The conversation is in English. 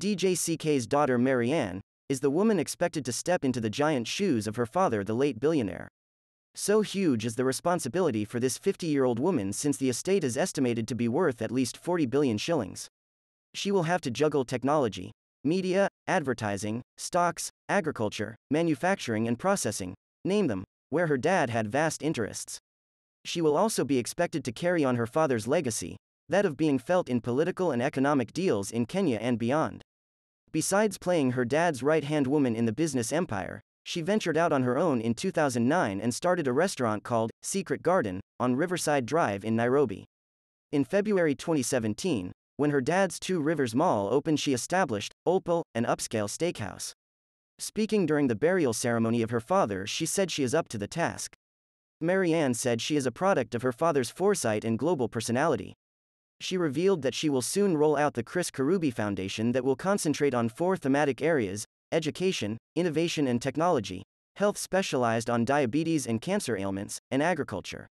DJ CK's daughter Maryanne is the woman expected to step into the giant shoes of her father, the late billionaire. So huge is the responsibility for this 50 year old woman since the estate is estimated to be worth at least 40 billion shillings. She will have to juggle technology, media, advertising, stocks, agriculture, manufacturing, and processing name them, where her dad had vast interests. She will also be expected to carry on her father's legacy, that of being felt in political and economic deals in Kenya and beyond. Besides playing her dad's right hand woman in the business empire, she ventured out on her own in 2009 and started a restaurant called Secret Garden on Riverside Drive in Nairobi. In February 2017, when her dad's Two Rivers Mall opened, she established Opal, an upscale steakhouse. Speaking during the burial ceremony of her father, she said she is up to the task. Maryanne said she is a product of her father's foresight and global personality. She revealed that she will soon roll out the Chris Kirubi Foundation that will concentrate on four thematic areas education, innovation and technology, health specialized on diabetes and cancer ailments, and agriculture.